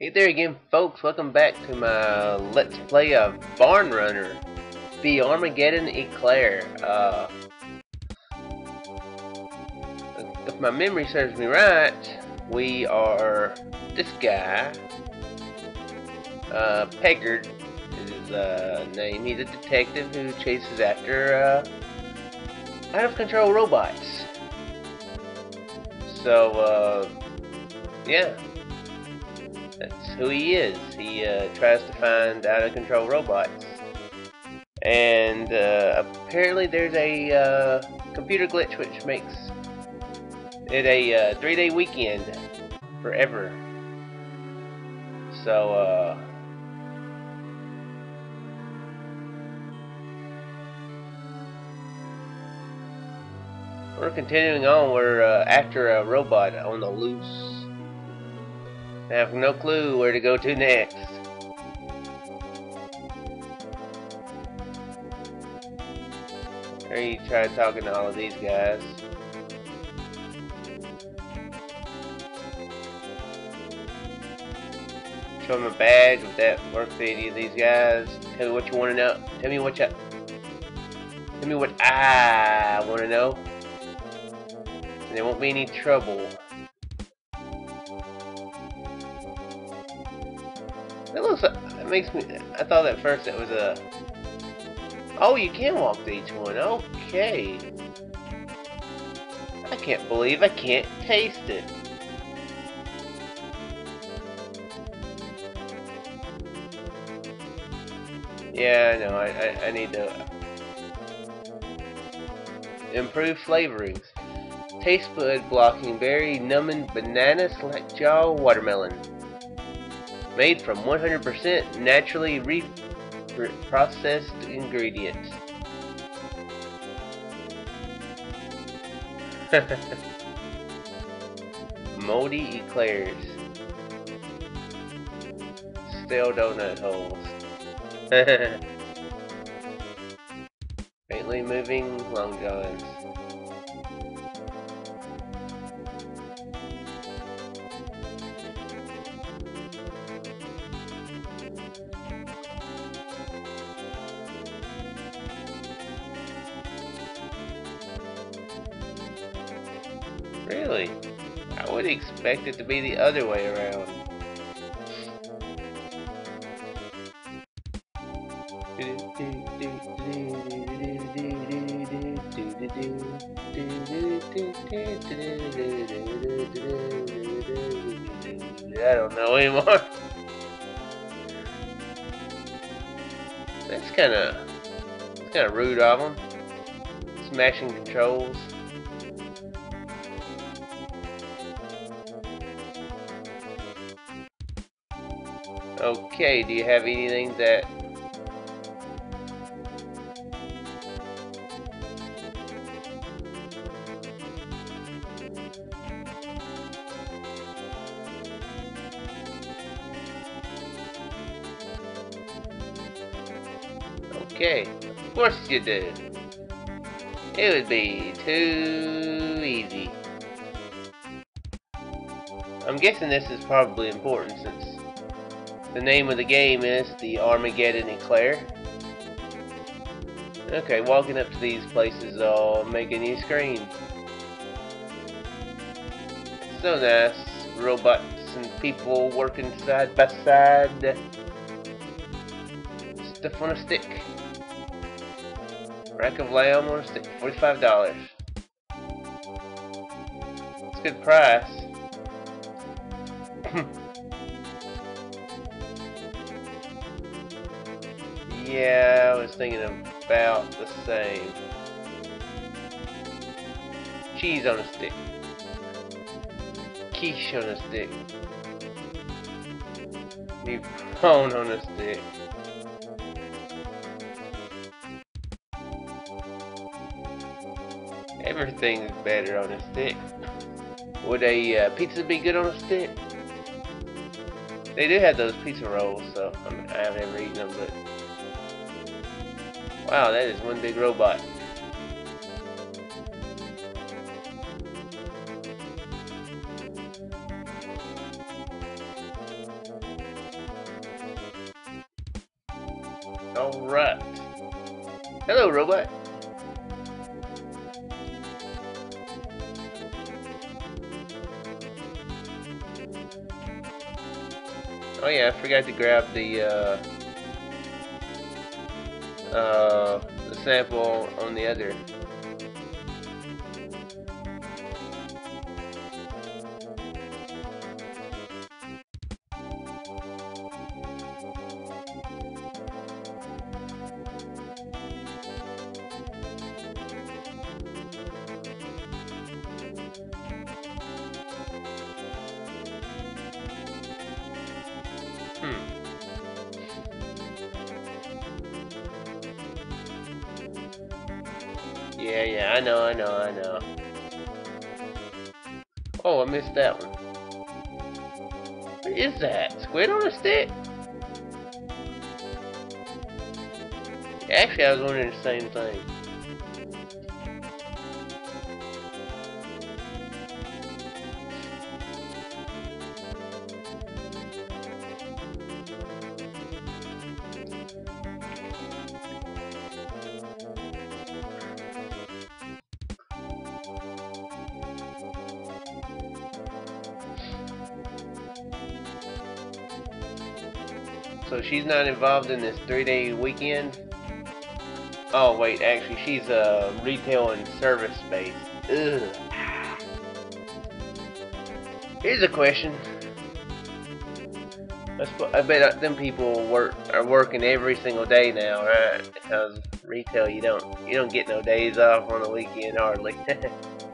Hey there again folks, welcome back to my Let's Play of Barn Runner, the Armageddon Eclair. Uh, if my memory serves me right, we are this guy, uh, Peckard is his uh, name. He's a detective who chases after uh, out of control robots. So, uh, yeah, who he is. He uh, tries to find out of control robots. And uh, apparently there's a uh, computer glitch which makes it a uh, three day weekend forever. So, uh, we're continuing on. We're uh, after a robot on the loose. I have no clue where to go to next. There you try talking to all of these guys. Show them a badge. Would that work for any of these guys? Tell me what you want to know. Tell me what you... Tell me what I want to know. And there won't be any trouble. That looks it makes me, I thought at first it was a, oh you can walk to each one, okay. I can't believe I can't taste it. Yeah, I know, I, I, I need to improve flavorings. Taste bud blocking berry numbing bananas banana slackjaw watermelon made from 100% naturally reprocessed ingredients. Moldy eclairs. Stale donut holes. Faintly moving long johns. Expect it to be the other way around. I don't know anymore. That's kind of, kind of rude of them. Smashing controls. Okay, do you have anything that... Okay, of course you do. It would be too easy. I'm guessing this is probably important the name of the game is the Armageddon Eclair. Okay, walking up to these places will make a new screen. So nice. Robots and people working side by side. Stuff on a stick. Rack of lamb on a stick. $45. It's a good price. Yeah, I was thinking about the same. Cheese on a stick. Quiche on a stick. New prawn on a stick. Everything's better on a stick. Would a uh, pizza be good on a stick? They do have those pizza rolls, so I, mean, I haven't ever eaten them, but Wow, that is one big robot. Alright. Hello, robot. Oh yeah, I forgot to grab the, uh uh, the sample on the other Actually, I was wondering the same thing. So she's not involved in this three-day weekend? Oh wait, actually she's a uh, retail and service space. Ugh. Here's a question. I bet them people work are working every single day now, right? Because retail, you don't you don't get no days off on the weekend hardly.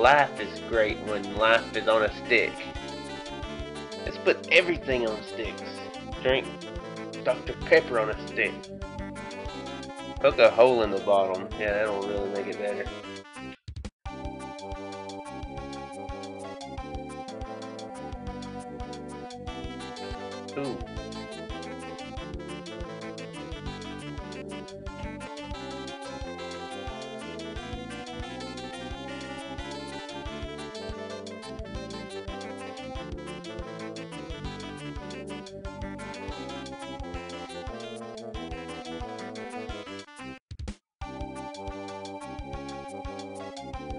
life is great when life is on a stick. Let's put everything on sticks. Drink Dr. Pepper on a stick. Poke a hole in the bottom. Yeah, that'll really make it better.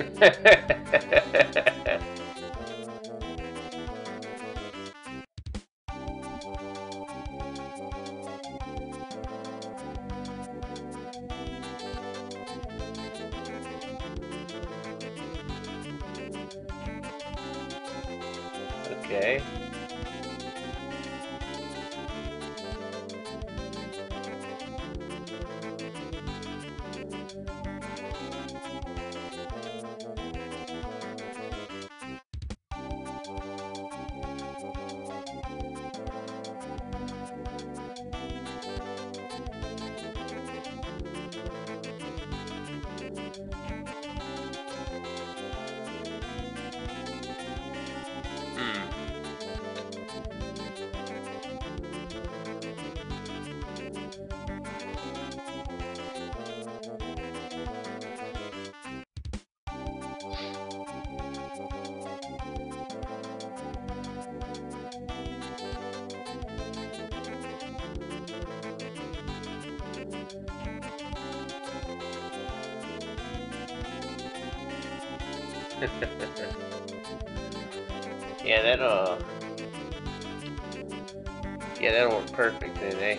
okay. yeah, that'll... Uh, yeah, that'll work perfect eh?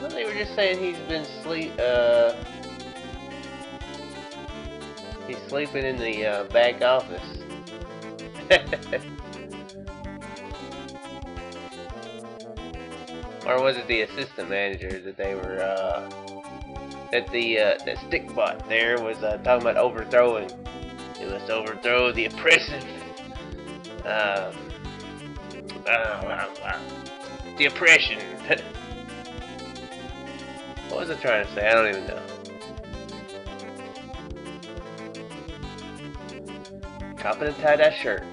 Well, they were just saying he's been sleep, uh... He's sleeping in the, uh, back office or was it the assistant manager that they were? Uh, that the uh, the stick bot there was uh, talking about overthrowing. It must overthrow the oppressive. Um, uh, the oppression. what was I trying to say? I don't even know. Cop and tie that shirt.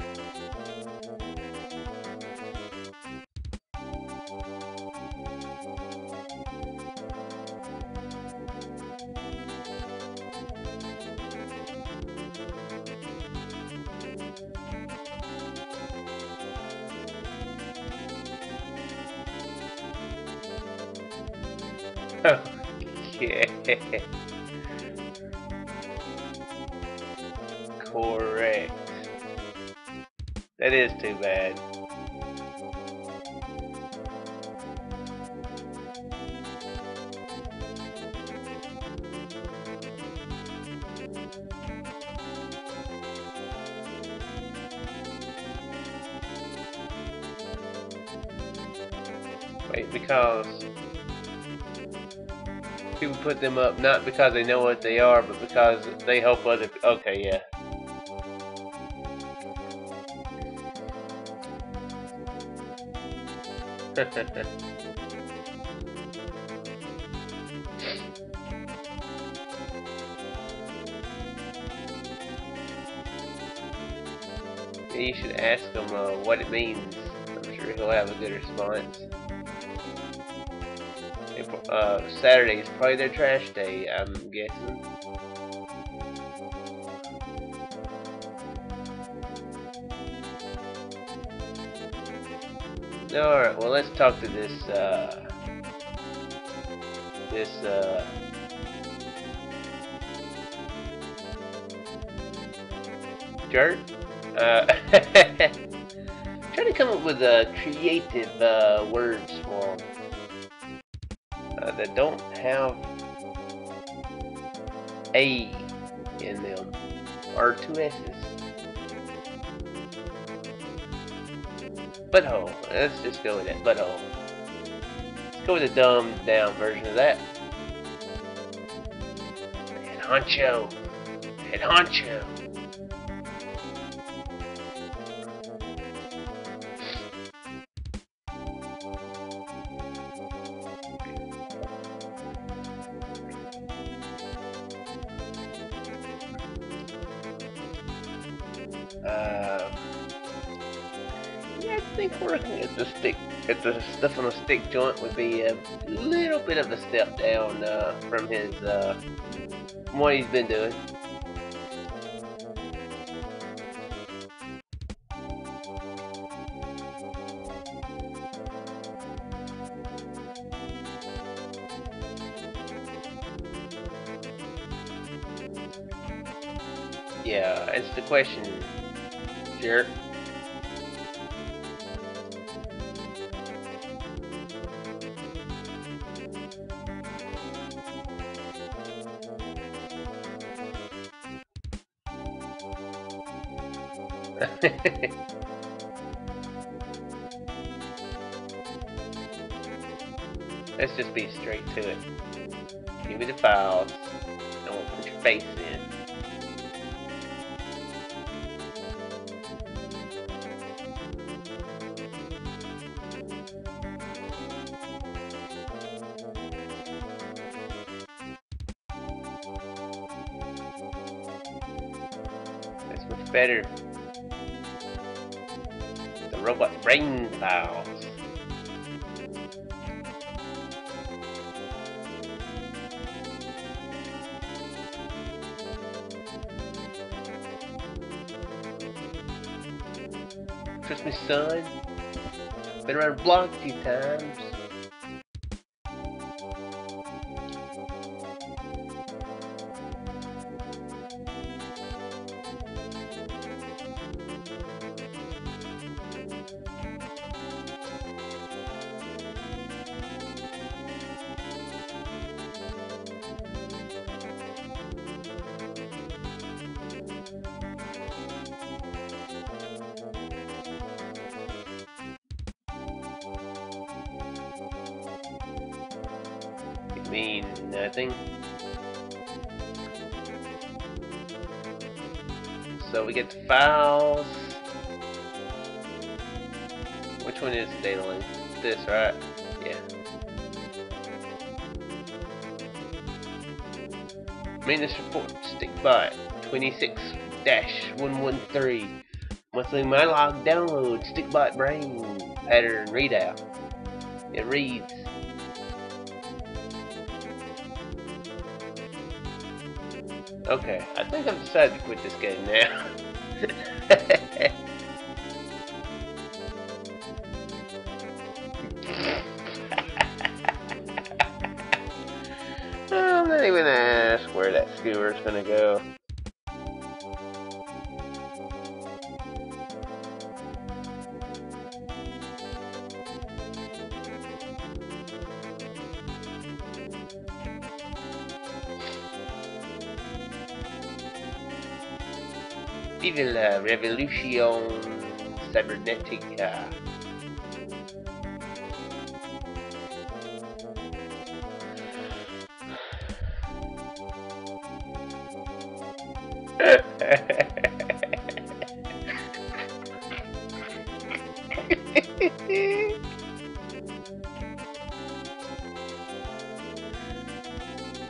Because people put them up not because they know what they are, but because they help other. Okay, yeah. you should ask him uh, what it means. I'm sure he'll have a good response uh, Saturday is probably their trash day, I'm guessing. Alright, well let's talk to this, uh, this, uh, jerk. Uh, trying to come up with uh, creative uh, words that don't have A in them, or two S's. Butthole. Let's just go with that. Butthole. Let's go with the dumbed down version of that. Head honcho. Head honcho. At the stuff on a stick joint would be a little bit of a step down uh, from his, uh, from what he's been doing. Yeah, it's the question jerk. Let's just be straight to it. Give me the files. and we'll put your face robot brain files. Christmas son. Been around the block a few times. Mean nothing. So we get the files. Which one is the data link? This, right? Yeah. Maintenance report, stick by 26-113. Monthly log download, stickbot brain pattern readout. It reads. Okay, I think I've decided to quit this game now. I'm not even gonna ask where that skewer's gonna go. Vive la uh, Revolution Cybernetica. Uh,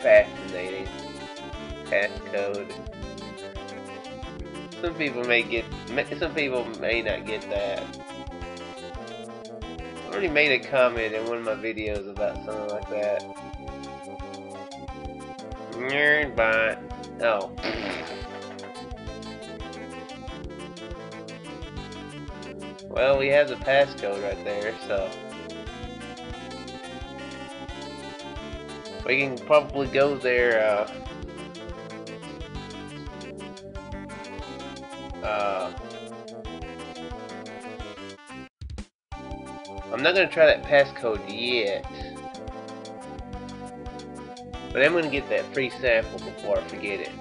Fascinating. Passcode. Some people may get, some people may not get that. I already made a comment in one of my videos about something like that. Nerdbot. Oh. Well, we have the passcode right there, so... We can probably go there, uh... Uh... I'm not gonna try that passcode yet. But I'm gonna get that free sample before I forget it.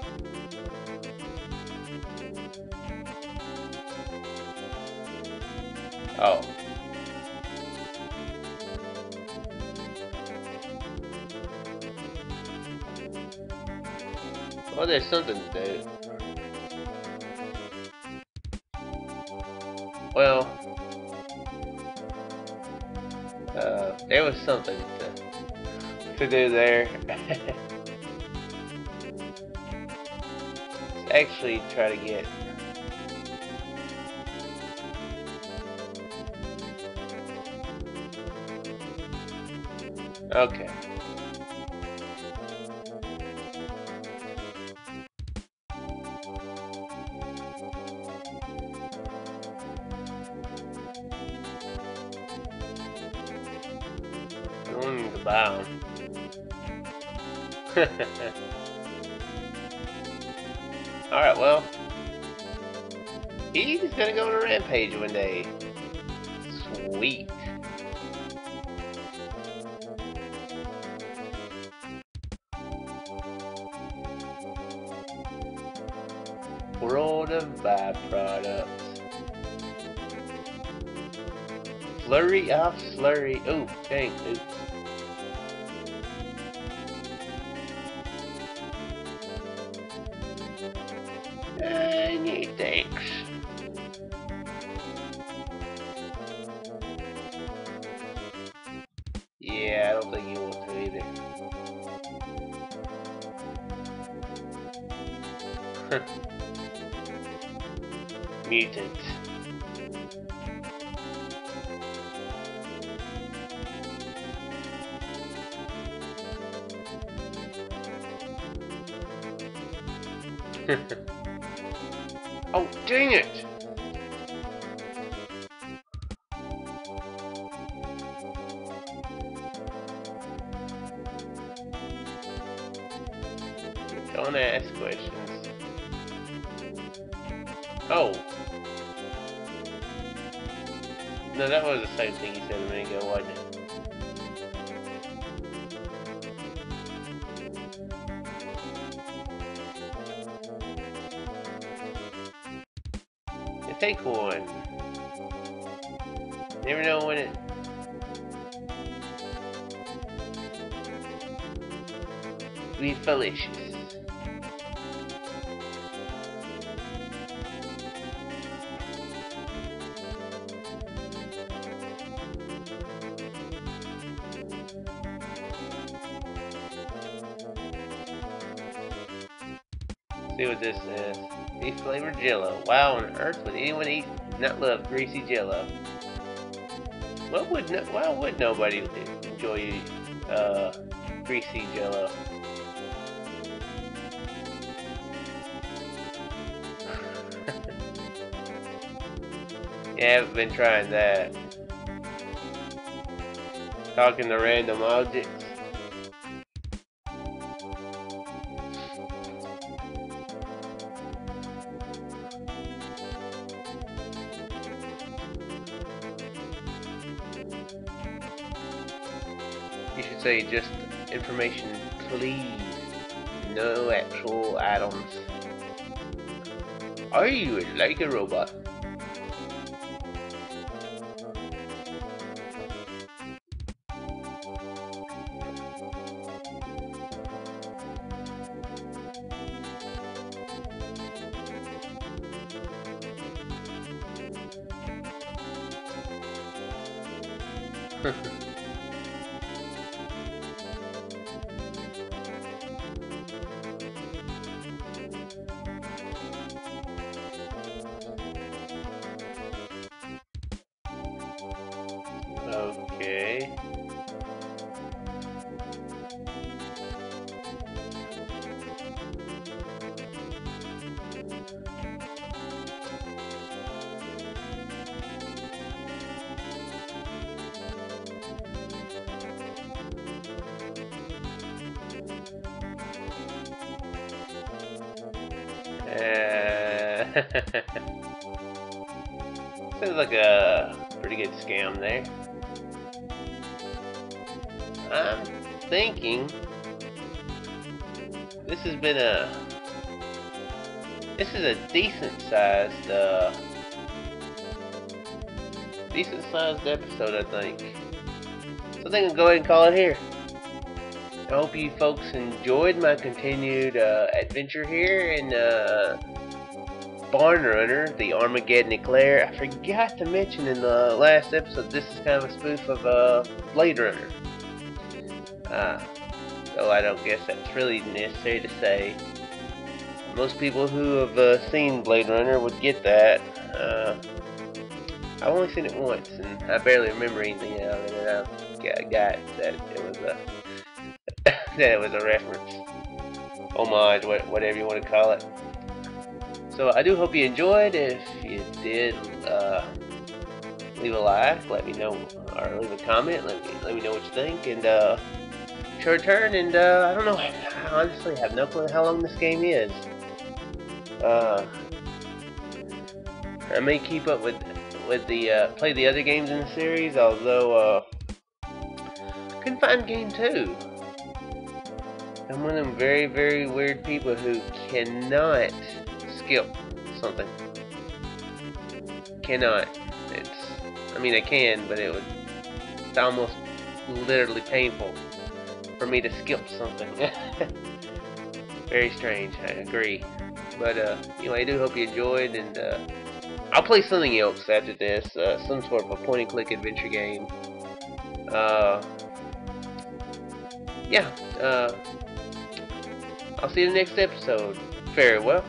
Oh. Well, there's something to do. Well, uh, there was something to, to do there. Actually try to get Okay. Alright, well. He's gonna go on a rampage one day. Sweet. World of byproducts. Flurry of slurry. Oh, dang. Oops. Mutant. oh, dang it! Don't ask questions. Oh. No, that was the same thing you said a minute ago, wasn't it? take one. Never know when it. be fallacious. See what this is Beef flavored jello. Why on earth would anyone eat not love greasy jello? What would no, why would nobody enjoy uh, greasy jello? yeah, I haven't been trying that. Talking to random objects. Information, please. No actual items. Are oh, you like a robot? Sounds like a pretty good scam there. I'm thinking this has been a this is a decent sized uh, decent sized episode I think. So I think I'll go ahead and call it here. I hope you folks enjoyed my continued uh, adventure here and uh, Barn Runner, the Armageddon Eclair. I forgot to mention in the last episode this is kind of a spoof of uh, Blade Runner. Uh, so I don't guess that's really necessary to say. Most people who have uh, seen Blade Runner would get that. Uh, I've only seen it once, and I barely remember anything of it. And I got that it was a that it was a reference, homage, whatever you want to call it. So I do hope you enjoyed. If you did, uh, leave a like, let me know, or leave a comment. Let me let me know what you think, and. Uh, to return, and uh, I don't know. I honestly have no clue how long this game is. Uh, I may keep up with with the uh, play the other games in the series, although uh, couldn't find game two. I'm one of them very very weird people who cannot skip something. Cannot. It's. I mean, I can, but it would. It's almost literally painful for me to skip something. Very strange, I agree. But uh, anyway, I do hope you enjoyed, and uh, I'll play something else after this, uh, some sort of a point-and-click adventure game. Uh, yeah, uh, I'll see you in the next episode. Very well.